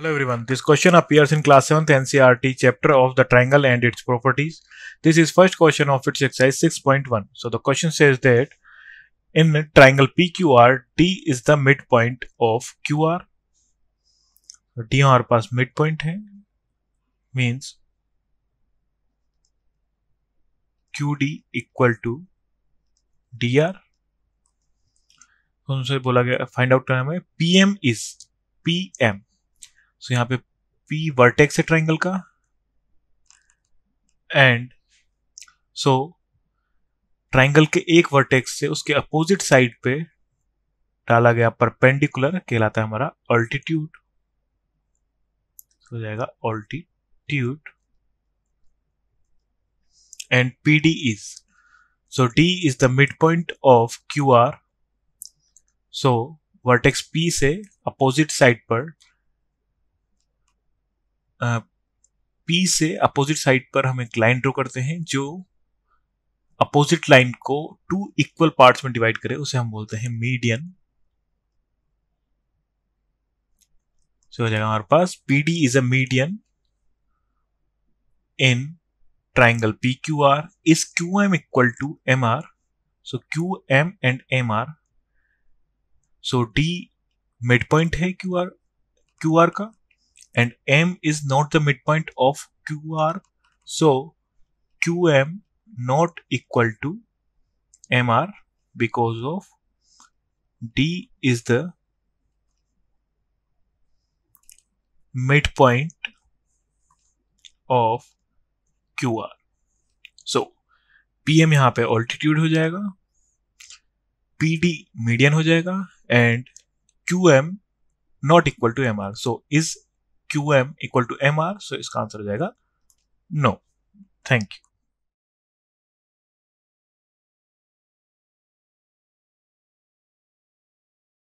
Hello everyone, this question appears in class 7th NCRT chapter of the triangle and its properties. This is first question of its exercise 6.1. So the question says that in triangle PQR, D is the midpoint of QR. D हमारे पास midpoint है means QD equal to DR. तो उनसे बोला गया find out करना है PM is PM so so, यहाँ पे P वर्टेक्स है ट्राइंगल का. एंड सो ट्राइंगल के एक वर्टेक्स से उसके अपोजिट साइड पे डाला गया परपेंडिकुलर कहलाता है हमारा अल्टीट्यूड हो जाएगा altitude and P D is so D is the mid point of Q R so vertex P से अपोजिट साइड पर पी से अपोजिट साइड पर हम एक लाइन ड्रॉ करते हैं, जो अपोजिट लाइन को टू इक्वल पार्ट्स में डिवाइड करे, उसे हम बोलते हैं मीडियन हो जाएगा हमारे पास P D is a median in triangle P Q R is Q M equal to M R so Q M and M R so D mid point है क्यू आर क्यू आर का। and m is not the midpoint of qr so qm not equal to mr because of d is the midpoint of qr so pm यहां पे altitude हो जाएगा pd median हो जाएगा and qm not equal to M R so is Q M equal to M R so इसका answer हो जाएगा no thank you